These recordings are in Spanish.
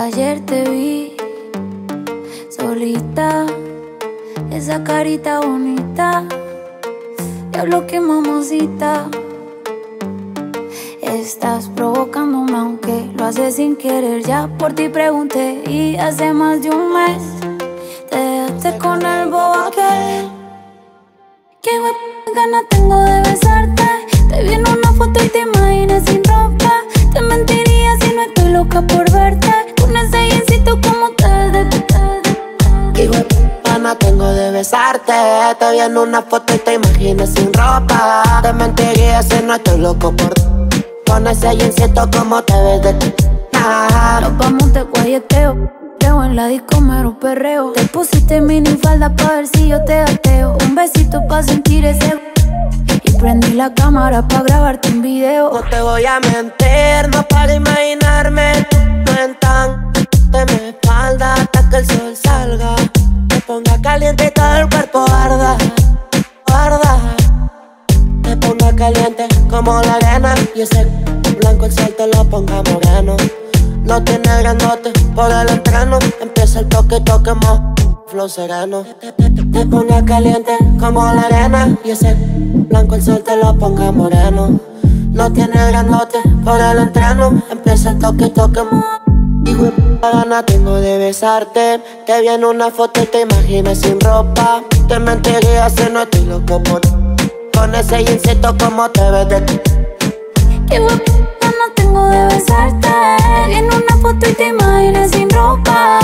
Ayer te vi solita, esa carita bonita. Diablo que mamosita. Estás provocándome aunque lo haces sin querer. Ya por ti pregunté y hace más de un mes te dejaste con el bobo aquel. Qué gana tengo de besarte. Te vi en una foto y te imaginas sin gana tengo de besarte. Te vi en una foto y te imaginas sin ropa. Te mentiría si no estoy loco por con ese jeansito como te ves de Nos vamos de guayeteo. Teo en la disco mero perreo Te pusiste mini falda pa' ver si yo te ateo. Un besito pa' sentir ese Y prendí la cámara pa' grabarte un video. No te voy a mentir, no para imaginarme. No Y ese blanco el sol te lo ponga moreno. No tiene grandote por el entreno Empieza el toque, toque más flow sereno. Te ponga caliente como la arena. Y ese blanco el sol te lo ponga moreno. No tiene grandote por el entreno Empieza el toque, toque más Hijo gana tengo de besarte. Te vi en una foto y te imaginas sin ropa. Te mentiría si no estoy loco por con ese insecto como te ves de Qué guapa no tengo de besarte. En una foto y te imaginas sin ropa.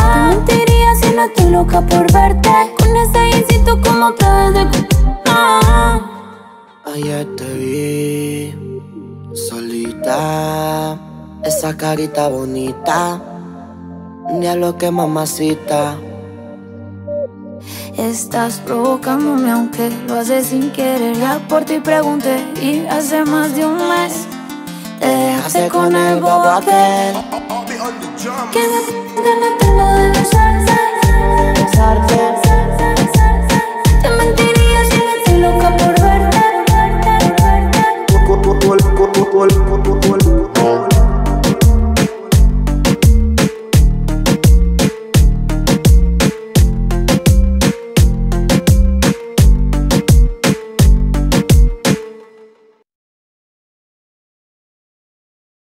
Te mentiría si no estoy loca por verte. Con ese insecto como te ves de. Ayer te vi solita. Esa carita bonita. Ni a lo que mamacita. Estás provocándome aunque lo haces sin querer. Ya por ti pregunté y hace más de un mes Dejaste con el bobo aquel Que